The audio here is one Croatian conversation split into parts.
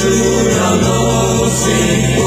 די גאַנצע וועלט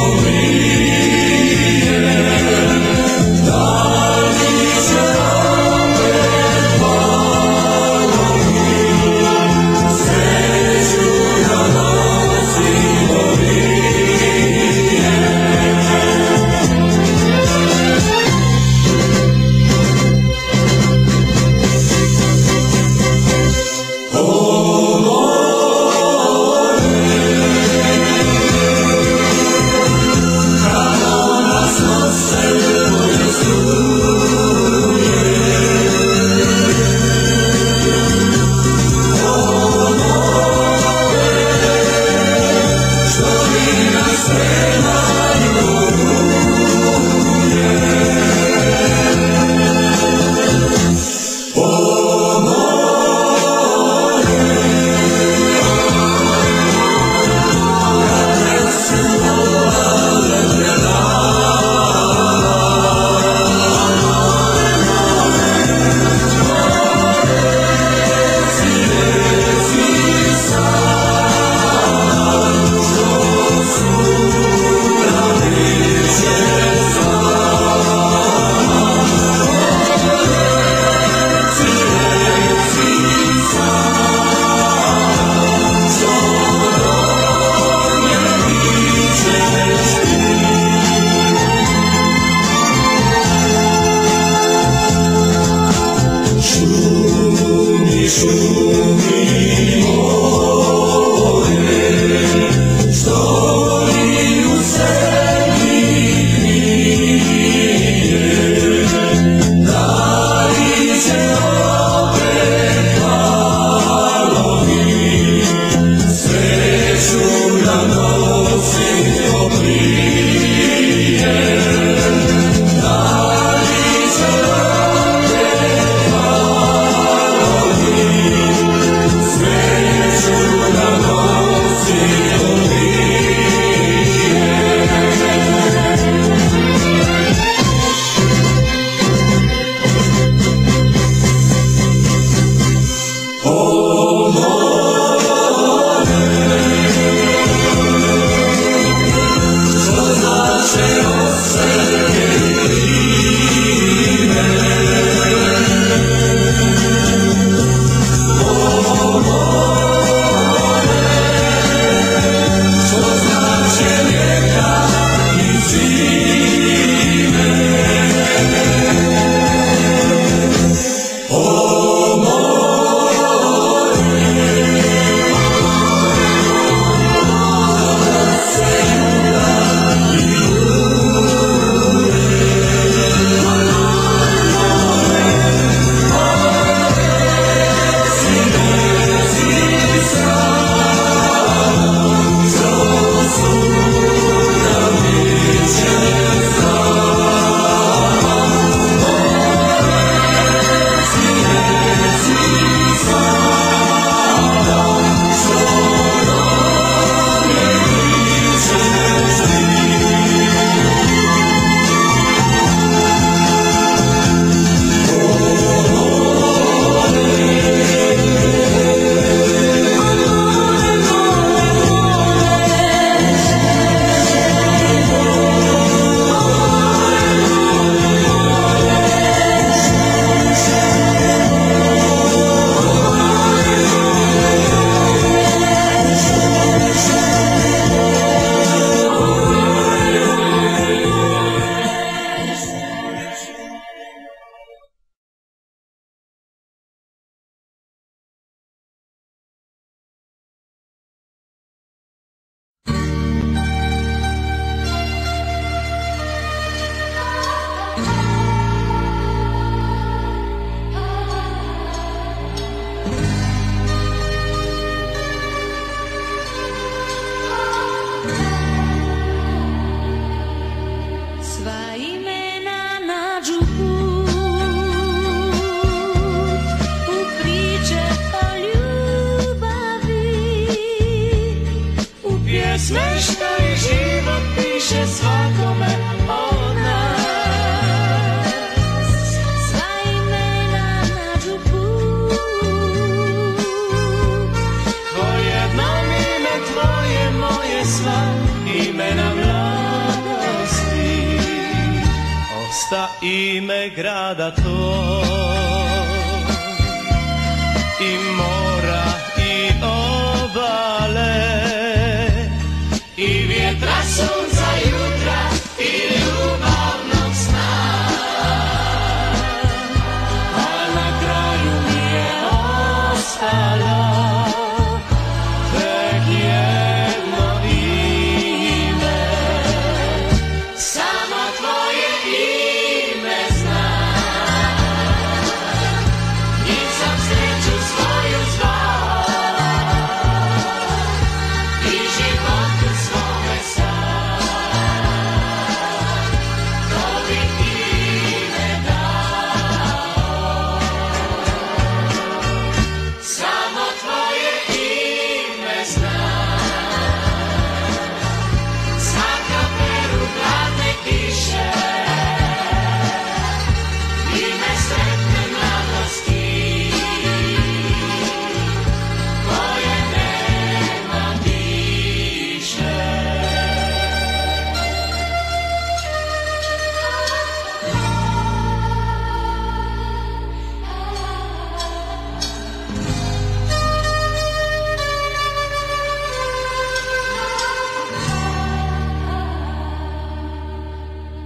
sa ime grada to. I mora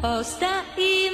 Posta e